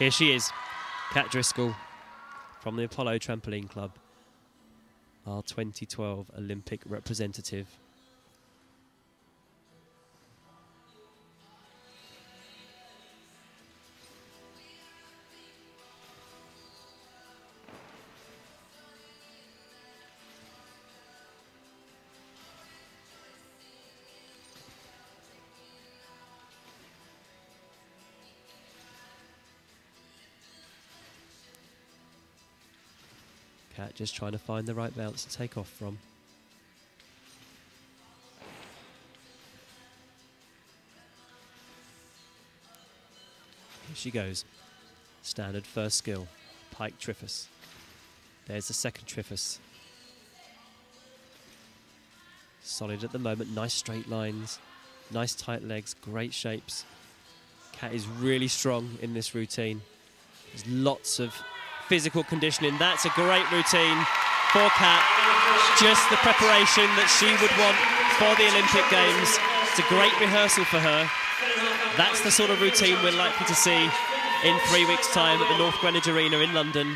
Here she is, Kat Driscoll from the Apollo Trampoline Club, our 2012 Olympic representative. Just trying to find the right bounce to take off from. Here she goes. Standard first skill. Pike Triffus. There's the second Triffus. Solid at the moment. Nice straight lines. Nice tight legs. Great shapes. Kat is really strong in this routine. There's lots of physical conditioning. That's a great routine for Kat. Just the preparation that she would want for the Olympic Games. It's a great rehearsal for her. That's the sort of routine we're likely to see in three weeks' time at the North Greenwich Arena in London.